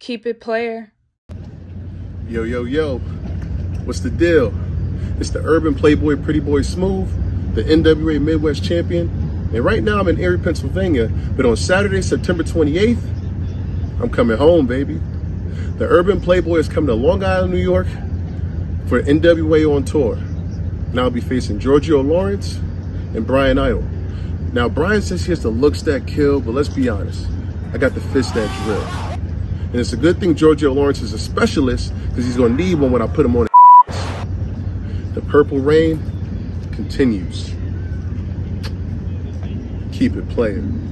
Keep it player. Yo, yo, yo. What's the deal? It's the Urban Playboy Pretty Boy Smooth, the NWA Midwest Champion. And right now I'm in Erie, Pennsylvania. But on Saturday, September 28th, I'm coming home, baby. The Urban Playboy is coming to Long Island, New York for NWA on tour. Now I'll be facing Georgio Lawrence and Bryan Idol. Now, Bryan says he has the looks that kill, but let's be honest. I got the fist that drill. And it's a good thing Georgio Lawrence is a specialist because he's going to need one when I put him on The Purple Rain continues. Keep it playing.